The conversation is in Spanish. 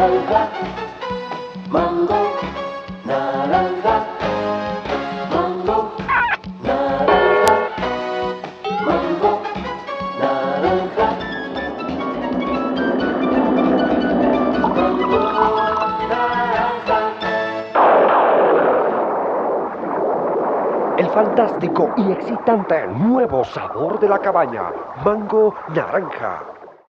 naranja, mango, naranja, mango, naranja, mango, naranja. Mango, naranja. El fantástico y excitante nuevo sabor de la cabaña, mango naranja.